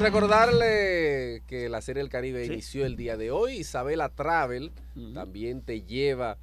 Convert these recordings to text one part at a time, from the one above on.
recordarle que la Serie del Caribe inició el día de hoy. Isabela Travel también te lleva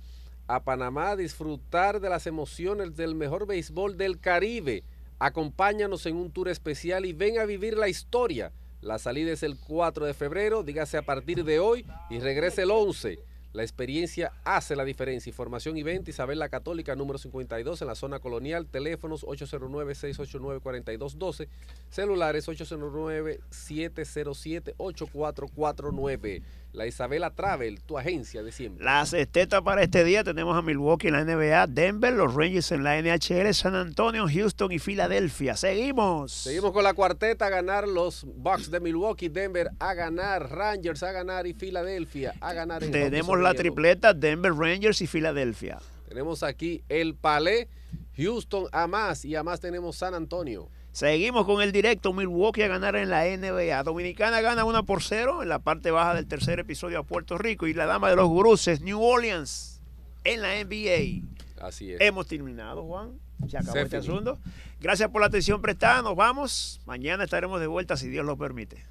a Panamá a disfrutar de las emociones del mejor béisbol del Caribe. Acompáñanos en un tour especial y ven a vivir la historia. La salida es el 4 de febrero, dígase a partir de hoy y regrese el 11. La experiencia hace la diferencia. Información y venta Isabel la Católica, número 52 en la zona colonial. Teléfonos 809-689-4212. Celulares 809-707-8449. La Isabela Travel, tu agencia de siempre. Las estetas para este día tenemos a Milwaukee en la NBA, Denver, los Rangers en la NHL, San Antonio, Houston y Filadelfia. Seguimos. Seguimos con la cuarteta a ganar los Bucks de Milwaukee, Denver a ganar, Rangers a ganar y Filadelfia a ganar. tenemos la tripleta Denver, Rangers y Filadelfia. Tenemos aquí el Palais, Houston a más y a más tenemos San Antonio. Seguimos con el directo. Milwaukee a ganar en la NBA. Dominicana gana 1 por 0 en la parte baja del tercer episodio a Puerto Rico. Y la dama de los guruses, New Orleans, en la NBA. Así es. Hemos terminado, Juan. Se acabó este asunto. Gracias por la atención prestada. Nos vamos. Mañana estaremos de vuelta si Dios lo permite.